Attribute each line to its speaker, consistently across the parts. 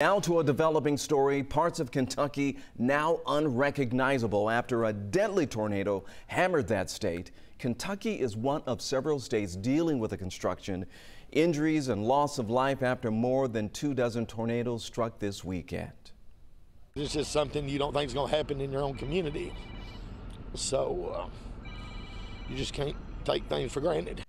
Speaker 1: Now to a developing story. Parts of Kentucky now unrecognizable after a deadly tornado hammered that state. Kentucky is one of several states dealing with the construction, injuries, and loss of life after more than two dozen tornadoes struck this weekend.
Speaker 2: It's just something you don't think is going to happen in your own community. So uh, you just can't take things for granted.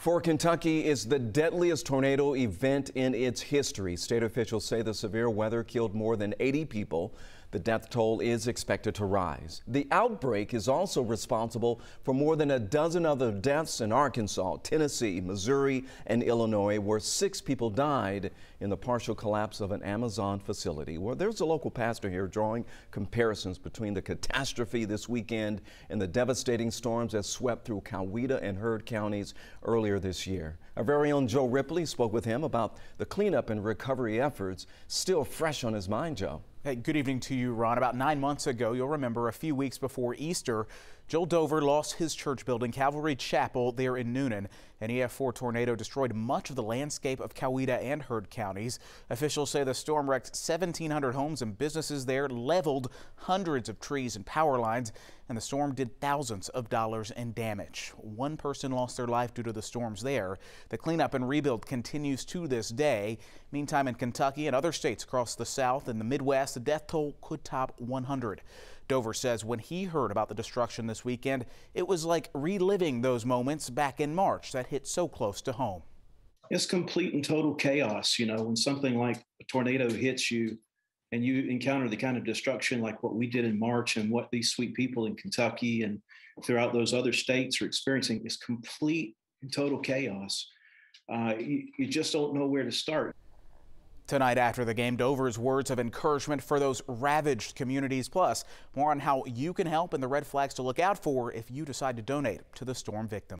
Speaker 1: For Kentucky, it's the deadliest tornado event in its history. State officials say the severe weather killed more than 80 people. The death toll is expected to rise. The outbreak is also responsible for more than a dozen other deaths in Arkansas, Tennessee, Missouri, and Illinois, where six people died in the partial collapse of an Amazon facility. Well, there's a local pastor here drawing comparisons between the catastrophe this weekend and the devastating storms that swept through Coweta and Heard counties earlier this year. Our very own Joe Ripley spoke with him about the cleanup and recovery efforts still fresh on his mind, Joe.
Speaker 3: Hey, good evening to you, Ron. About nine months ago, you'll remember a few weeks before Easter, Joel Dover lost his church building, Calvary Chapel, there in Newnan. An EF4 tornado destroyed much of the landscape of Coweta and Heard counties. Officials say the storm wrecked 1,700 homes and businesses there, leveled hundreds of trees and power lines, and the storm did thousands of dollars in damage. One person lost their life due to the storms there. The cleanup and rebuild continues to this day. Meantime, in Kentucky and other states across the South and the Midwest, the death toll could top 100. Dover says when he heard about the destruction this weekend, it was like reliving those moments back in March that hit so close to home.
Speaker 4: It's complete and total chaos. You know, when something like a tornado hits you and you encounter the kind of destruction like what we did in March and what these sweet people in Kentucky and throughout those other states are experiencing is complete and total chaos. Uh, you, you just don't know where to start.
Speaker 3: Tonight after the game, Dover's words of encouragement for those ravaged communities. Plus, more on how you can help and the red flags to look out for if you decide to donate to the storm victims.